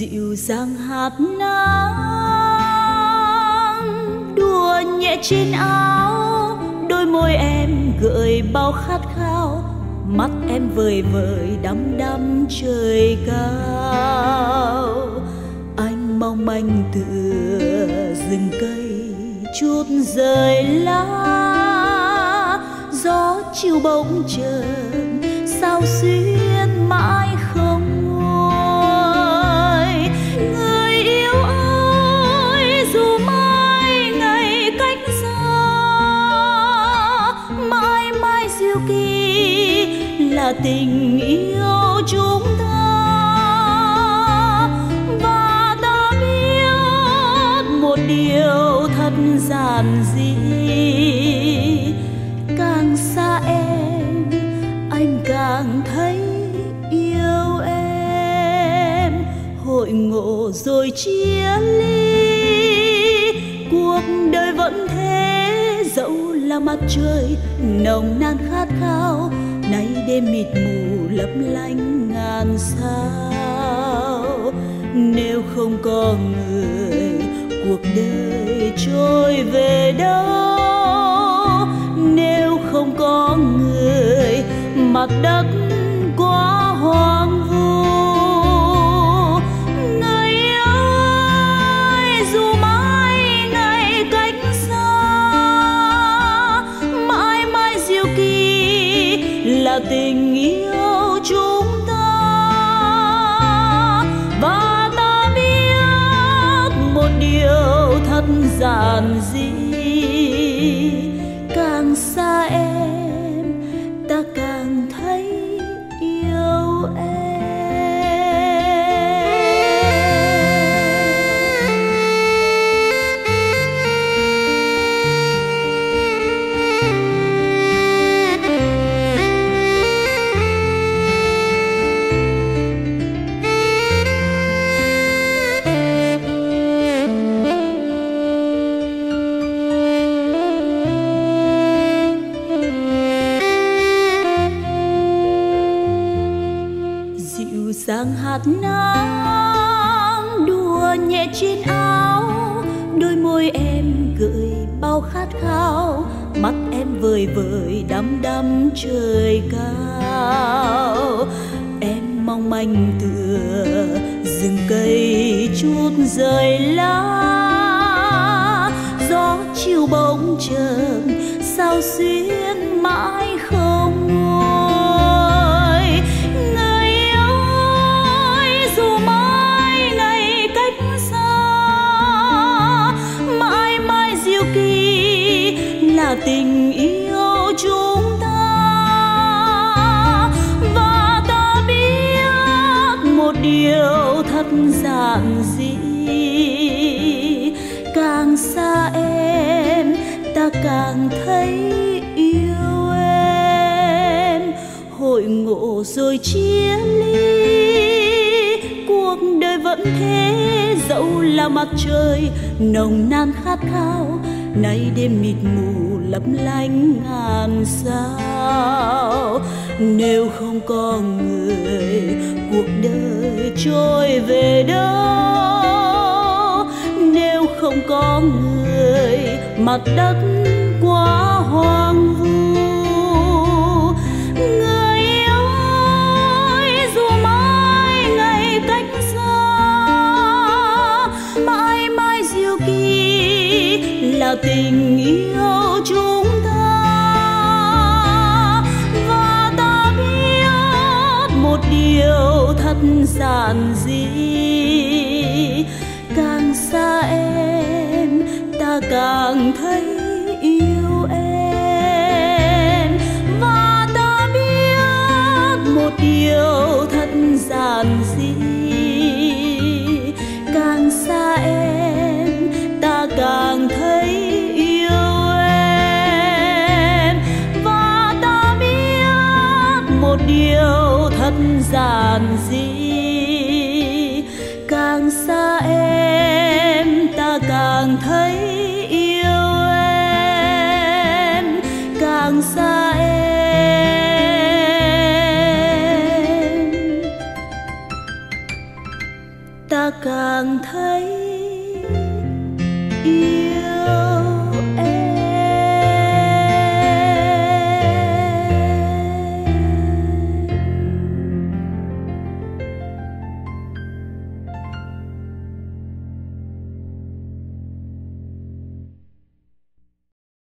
dịu dàng hạt nắng đùa nhẹ trên áo, đôi môi em gợi bao khát khao. Mắt em vời vợi đắm đắm trời cao. Anh mong manh tựa rừng cây chút rời lá. Gió chiều bỗng trời sao xuyên mãi là tình yêu chúng ta. Và ta biết một điều thật giản dị. Càng xa em, anh càng thấy yêu em. Hội ngộ rồi chia ly. Cuộc đời vẫn thế, dẫu là mặt trời nồng nàn khát khao nay đêm mịt mù lấp lánh ngàn sao. Nếu không có người, cuộc đời trôi về đâu? Nếu không có người, mặt đất là tình yêu chúng ta. Và ta biết một điều thật giản dị. Hạt nắng, đùa nhẹ trên áo, đôi môi em gợi bao khát khao, mắt em vời vời đắm đắm trời cao. Em mong manh tựa rừng cây chút rời lá, gió chiều bỗng chợt sao xuyên mãi không Yêu thật giản dị. Càng xa em, ta càng thấy yêu em. Hội ngộ rồi chia ly, cuộc đời vẫn thế. Dẫu là mặt trời nồng nàn khát khao, nay đêm mịt mù lấp lánh ngàn sao nếu không có người, cuộc đời trôi về đâu? Nếu không có người, mặt đất quá hoang vu. Người ơi, dù mãi ngày cách xa, mãi mãi diệu kỳ là tình yêu. Giản dị. Càng xa em, ta càng thấy yêu em. Và ta biết một điều thật giản dị. giản dị. Càng xa em, ta càng thấy yêu em. Càng xa em, ta càng thấy yêu